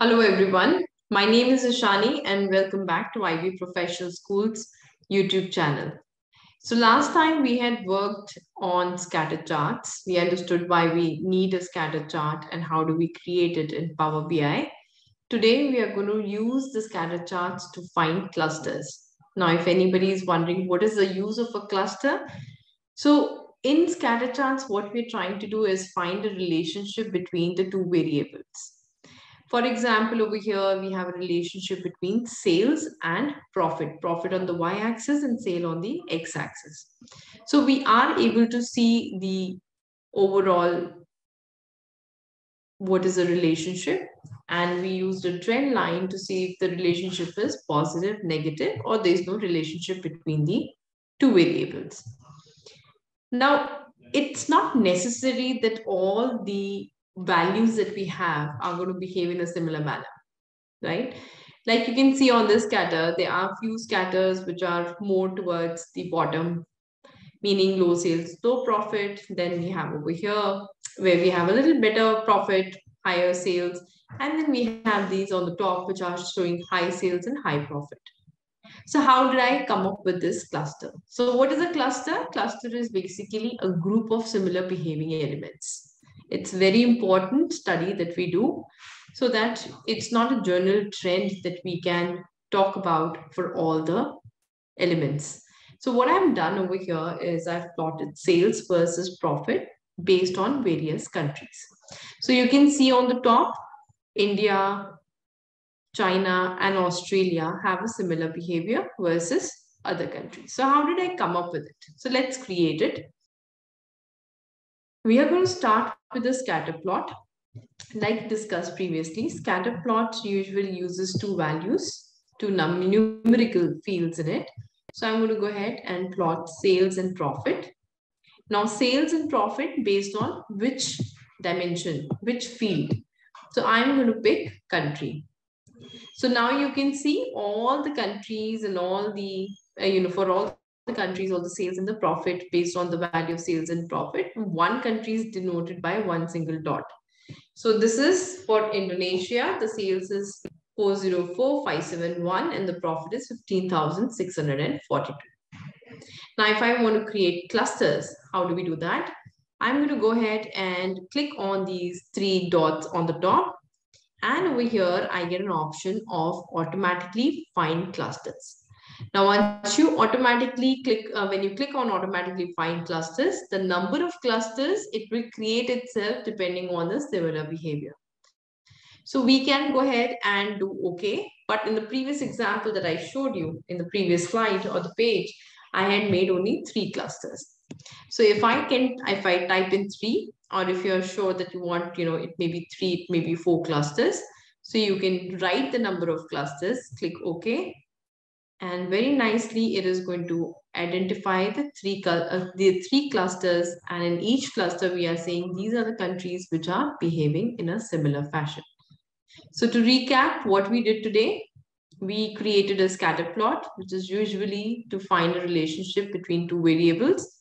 Hello, everyone. My name is Eeshani, and welcome back to Ivy Professional School's YouTube channel. So last time we had worked on scatter charts. We understood why we need a scatter chart and how do we create it in Power BI. Today, we are going to use the scatter charts to find clusters. Now, if anybody is wondering what is the use of a cluster, so in scatter charts, what we're trying to do is find a relationship between the two variables. For example, over here, we have a relationship between sales and profit, profit on the y-axis and sale on the x-axis. So we are able to see the overall, what is the relationship? And we used a trend line to see if the relationship is positive, negative, or there's no relationship between the two variables. Now, it's not necessary that all the values that we have are going to behave in a similar manner, right? Like you can see on this scatter, there are few scatters which are more towards the bottom, meaning low sales, low profit. Then we have over here where we have a little better profit, higher sales. And then we have these on the top, which are showing high sales and high profit. So how did I come up with this cluster? So what is a cluster? Cluster is basically a group of similar behaving elements. It's very important study that we do so that it's not a general trend that we can talk about for all the elements. So what I've done over here is I've plotted sales versus profit based on various countries. So you can see on the top, India, China, and Australia have a similar behavior versus other countries. So how did I come up with it? So let's create it. We are going to start with a scatter plot. Like discussed previously, scatter plot usually uses two values, two num numerical fields in it. So I'm going to go ahead and plot sales and profit. Now sales and profit based on which dimension, which field. So I'm going to pick country. So now you can see all the countries and all the, uh, you know, for all the countries or the sales and the profit based on the value of sales and profit. One country is denoted by one single dot. So this is for Indonesia. The sales is 404571 and the profit is 15,642. Now, if I want to create clusters, how do we do that? I'm going to go ahead and click on these three dots on the top. And over here, I get an option of automatically find clusters. Now, once you automatically click, uh, when you click on automatically find clusters, the number of clusters, it will create itself depending on the similar behavior. So we can go ahead and do okay. But in the previous example that I showed you in the previous slide or the page, I had made only three clusters. So if I can, if I type in three, or if you're sure that you want, you know, it may be three, it may be four clusters. So you can write the number of clusters, click OK, and very nicely, it is going to identify the three, uh, the three clusters. And in each cluster, we are saying these are the countries which are behaving in a similar fashion. So to recap what we did today, we created a scatter plot, which is usually to find a relationship between two variables.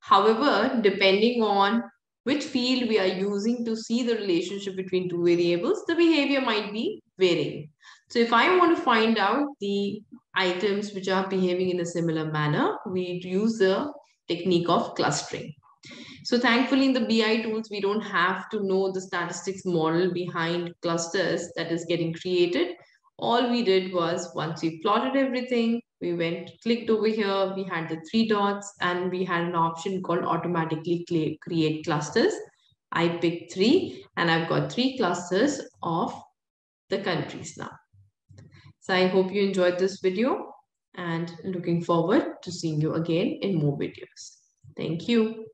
However, depending on which field we are using to see the relationship between two variables, the behavior might be varying. So if I want to find out the items which are behaving in a similar manner, we use the technique of clustering. So thankfully in the BI tools, we don't have to know the statistics model behind clusters that is getting created. All we did was once we plotted everything, we went, clicked over here, we had the three dots and we had an option called automatically create clusters. I picked three and I've got three clusters of the countries now. So I hope you enjoyed this video and looking forward to seeing you again in more videos. Thank you.